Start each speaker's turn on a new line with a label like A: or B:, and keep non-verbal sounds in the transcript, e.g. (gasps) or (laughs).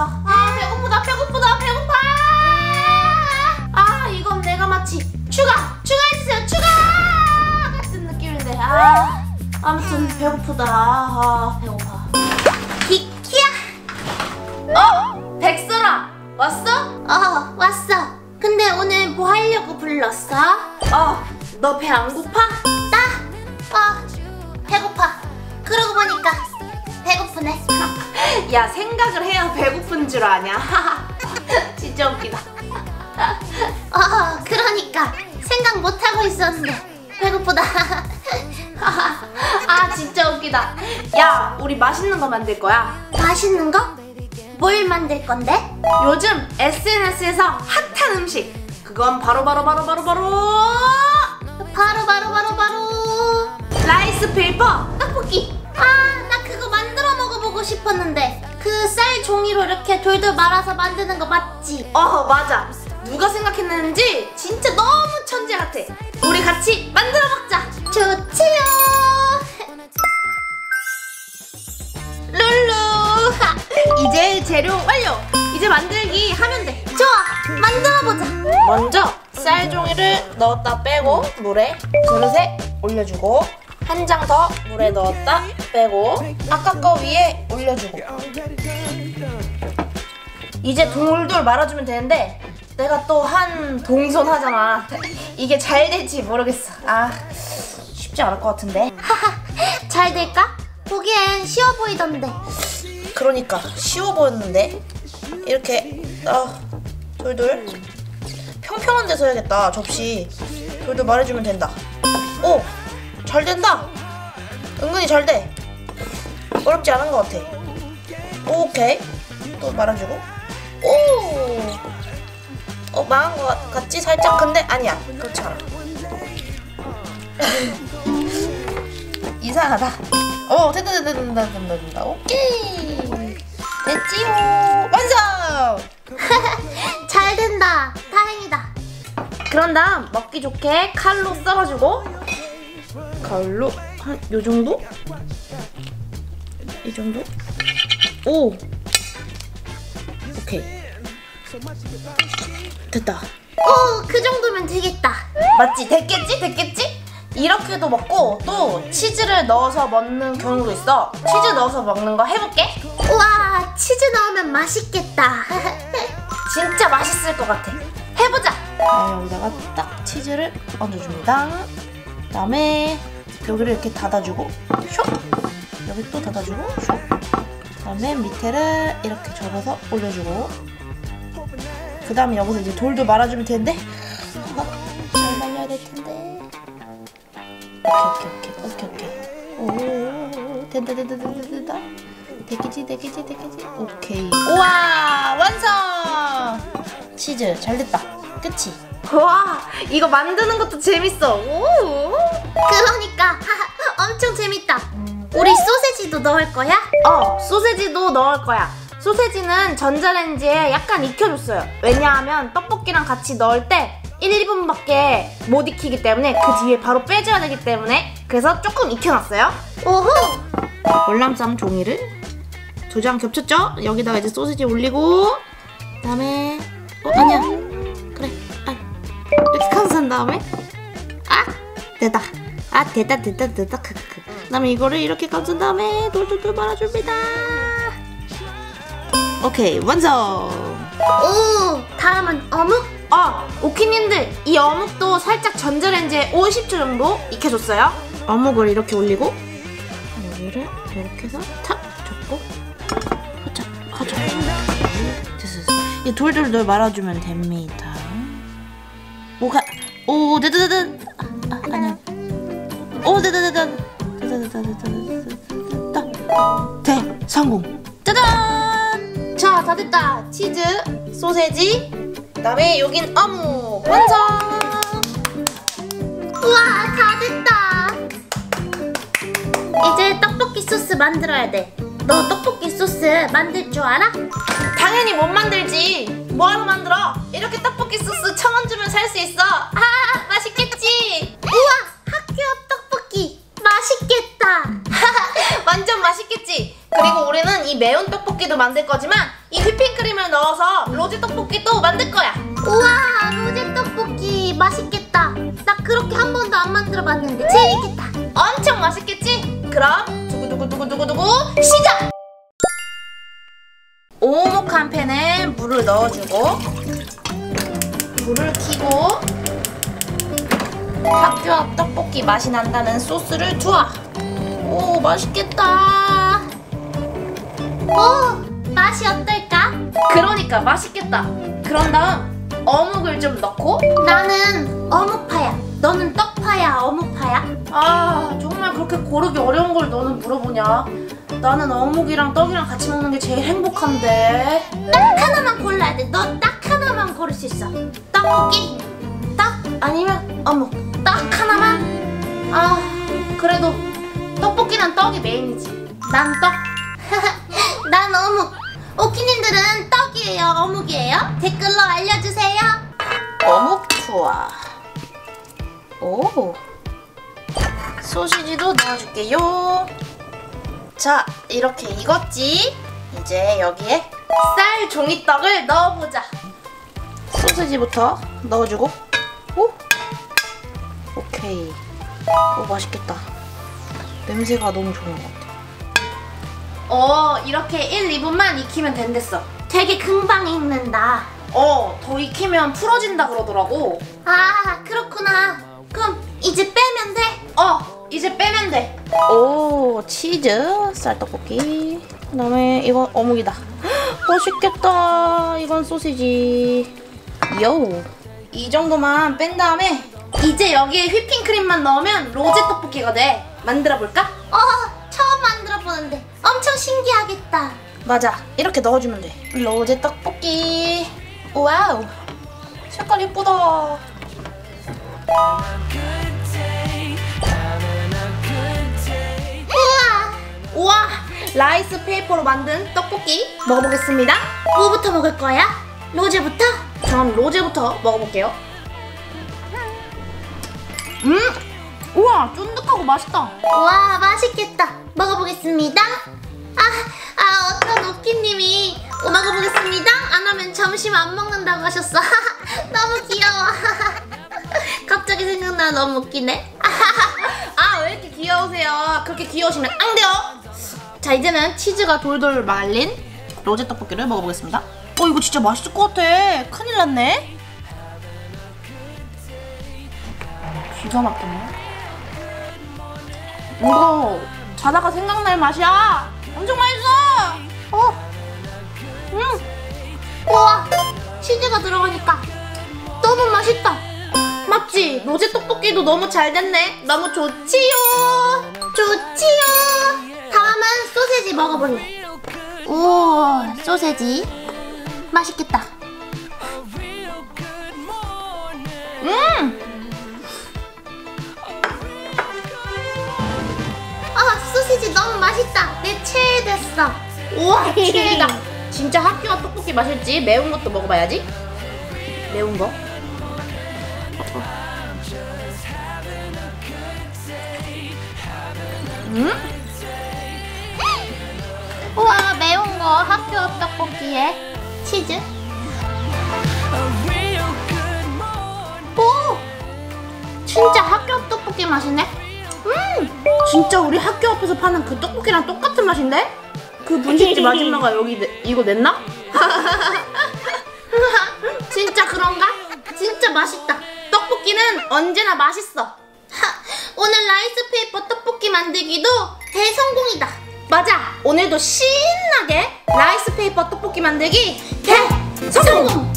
A: 배고프다. 아 배고프다 배고프다 배고파. 아 이건 내가 마치 추가 추가해주세요 추가 같은 느낌인데 아 아무튼 배고프다. 아 배고파.
B: 비키야.
A: 어 백설아 왔어?
B: 어 왔어. 근데 오늘 뭐 하려고 불렀어?
A: 어 너 배 안 고파?
B: 나? 어 배고파. 그러고 보니까 배고프네. (laughs)
A: 야 생각을 해야 배고픈 줄 아냐? (laughs) 진짜 웃기다. (laughs)
B: 어 그러니까 생각 못 하고 있었는데 배고프다.
A: 아 진짜 웃기다. 야 우리 맛있는 거 만들 거야.
B: 맛있는 거? 뭘 만들 건데?
A: 요즘 SNS에서 핫한 음식. 그건 바로 바로 바로 바로 바로
B: 바로 바로 바로 바로
A: 라이스 페이퍼.
B: 종이로 이렇게 돌돌 말아서 만드는 거 맞지?
A: 어 맞아. 누가 생각했는지 진짜 너무 천재 같아. 우리 같이 만들어 먹자.
B: 좋지요.
A: 룰루. 이제 재료 완료. 이제 만들기 하면 돼.
B: 좋아, 만들어 보자.
A: 먼저 쌀 종이를 넣었다 빼고 물에 그릇에 올려주고 한 장 더 물에 넣었다 빼고 아까 거 위에 올려주고 이제 돌돌 말아주면 되는데 내가 또 한 동선 하잖아. 이게 잘 될지 모르겠어. 아 쉽지 않을 것 같은데. (laughs)
B: 잘 될까? 보기엔 쉬워 보이던데.
A: 그러니까 쉬워 보였는데? 이렇게 아 돌돌. 평평한 데서 해야겠다 접시. 돌돌 말해주면 된다. 오 잘 된다. 은근히 잘돼. 어렵지 않은 것 같아. 오케이 또 말아주고? 오 어 망한 것 같- 같지? 살짝 근데? 아니야. 그렇지 않아. (laughs) 이상하다. 어 된다 된다 된다 된다 된다 오케이! 됐지요. 완성! (laughs)
B: 잘 된다. 다행이다.
A: 그런 다음 먹기 좋게 칼로 썰어주고. 칼로? 한 요 정도? 이 정도? 오 오케이 됐다
B: 오, 그 정도면 되겠다.
A: 맞지? 됐겠지? 됐겠지? 이렇게도 먹고 또 치즈를 넣어서 먹는 경우도 있어 치즈 넣어서 먹는 거 해볼게
B: 우와, 치즈 넣으면 맛있겠다. (laughs)
A: 진짜 맛있을 것 같아. 해보자. 여기다가 딱 치즈를 얹어줍니다. 그다음에 여기를 이렇게 닫아주고 슉. 여기 또 닫아주고 슉. 그다음에 밑에를 이렇게 접어서 올려주고. 그 다음에 여기서 이제 돌도 말아주면 되는데 어, 잘 말려야 될 텐데. 오케이 오케이 오케이 오케이. 오 된다 된다 된다 된다. 되겠지 되겠지 되겠지 오케이 우와 완성 치즈 잘 됐다 그치? 와 이거 만드는 것도 재밌어 오.
B: 그러니까 (laughs) 엄청 재밌다. 우리 소세지도 넣을 거야?
A: 어 소세지도 넣을 거야 소세지는 전자레인지에 약간 익혀줬어요 왜냐하면 떡볶이랑 같이 넣을 때 1, 2분밖에 못 익히기 때문에 그 뒤에 바로 빼줘야 되기 때문에 그래서 조금 익혀놨어요
B: 오호!
A: 월남쌈 종이를 두 장 겹쳤죠? 여기다가 이제 소시지 올리고 그다음에 어 아니야 그래 아 이렇게 감싼 다음에 아 됐다 아 됐다 됐다 됐다. 크크크. 그다음에 이거를 이렇게 감싼 다음에 돌돌돌 말아줍니다. 오케이 완성.
B: 오, 다음은 어묵?
A: 아 오키님들 이 어묵도 살짝 전자레인지에 50초 정도 익혀줬어요. 어묵을 이렇게 올리고 여기를 이렇게 해서 탁 접고 하자 하자 됐어 됐어. 이 돌돌돌 말아주면 됩니다. 오가 오 데드데드 대 성공. 짜잔! 자 다 됐다. 치즈 소세지 그 다음에 여긴 어묵. 완성!
B: 우와, 다 됐다. 이제 떡볶이 소스 만들어야 돼. 너 떡볶이 소스 만들 줄 알아?
A: 당연히 못 만들지. 뭐하러 만들어? 이렇게 떡볶이 소스 천 원 주면 살 수 있어. 아 이 매운 떡볶이도 만들 거지만 이 휘핑크림을 넣어서 로제 떡볶이도 만들 거야.
B: 우와 로제 떡볶이 맛있겠다. 나 그렇게 한 번도 안 만들어봤는데 재밌겠다.
A: 엄청 맛있겠지? 그럼 두구두구두구두구두구 시작! 오목한 팬에 물을 넣어주고 물을 켜고 학교 앞 떡볶이 맛이 난다는 소스를 투하 오 맛있겠다
B: 오 맛이 어떨까?
A: 그러니까 맛있겠다 그런 다음 어묵을 좀 넣고
B: 나는 어묵파야. 너는 떡파야 어묵파야?
A: 아 정말 그렇게 고르기 어려운 걸 너는 물어보냐 나는 어묵이랑 떡이랑 같이 먹는 게 제일 행복한데
B: 딱 하나만 골라야 돼. 너 딱 하나만 고를 수 있어. 떡볶이, 떡,
A: 아니면 어묵 딱 하나만 아 그래도 떡볶이는 떡이 메인이지 난 떡 (laughs)
B: 난 어묵. 오키님들은 떡이에요, 어묵이에요? 댓글로 알려주세요.
A: 어묵 투하 오. 소시지도 넣어줄게요. 자 이렇게 익었지? 이제 여기에 쌀 종이떡을 넣어보자. 소시지부터 넣어주고. 오. 오케이. 오 맛있겠다. 냄새가 너무 좋은 것 같아 어 이렇게 1, 2분만 익히면 된댔어
B: 되게 금방 익는다.
A: 어 더 익히면 풀어진다 그러더라고
B: 아, 그렇구나. 그럼 이제 빼면 돼?
A: 어 이제 빼면 돼. 오 치즈 쌀떡볶이. 그 다음에 이건 어묵이다. 헉, (gasps) 맛있겠다. 이건 소시지. 요. 이 정도만 뺀 다음에 이제 여기에 휘핑크림만 넣으면 로제 떡볶이가 돼. 만들어 볼까?
B: 어, 처음 만들어보는데 엄청 신기하겠다.
A: 맞아. 이렇게 넣어주면 돼. 로제 떡볶이. wow. 색깔 예쁘다.
B: 우와,
A: 우와 라이스 페이퍼로 만든 떡볶이 먹어보겠습니다.
B: 뭐부터 먹을 거야? 로제부터?
A: 전 로제부터 먹어볼게요. 음, 우와 쫀득하고 맛있다.
B: 우와, 맛있겠다. 먹어보겠습니다. 아, 아, 어떤 오키님이 어, 먹어보겠습니다. 안 하면 점심 안 먹는다고 하셨어. (laughs) 너무 귀여워. (laughs) 갑자기 생각나 너무 웃기네. (laughs)
A: 아 왜 이렇게 귀여우세요? 그렇게 귀여우시면 안 돼요. 자 이제는 치즈가 돌돌 말린 로제 떡볶이를 먹어보겠습니다. 어 이거 진짜 맛있을 것 같아. 큰일 났네. 기가 막히네. 이거 자다가 생각날 맛이야. 엄청 맛있어. 어. 음.
B: 우와, 치즈가 들어가니까 너무 맛있다.
A: 맞지? 로제 떡볶이도 너무 잘 됐네. 너무 좋지요.
B: 좋지요. 다음은 소세지 먹어볼래. 우와, 소세지. 맛있겠다.
A: 음.
B: 아, 소세지 너무 맛있다. 내 최애 됐어.
A: 우와 (laughs) 최다. 진짜 학교 앞 떡볶이 맛일지 매운 것도 먹어봐야지. 매운 거. 음?
B: 우와, 매운 거 학교 앞 떡볶이에 치즈. 오, 진짜 학교 앞 떡볶이 맛이네.
A: 음, 진짜 우리 학교 앞에서 파는 그 떡볶이랑 똑같은 맛인데? 그 분식집 아줌마가 여기 내- 이거 냈나? (laughs) 진짜 그런가? 진짜 맛있다. 떡볶이는 언제나 맛있어.
B: 하, (laughs) 오늘 라이스 페이퍼 떡볶이 만들기도 대성공이다.
A: 맞아. 오늘도 신나게 라이스 페이퍼 떡볶이 만들기
B: 대성공!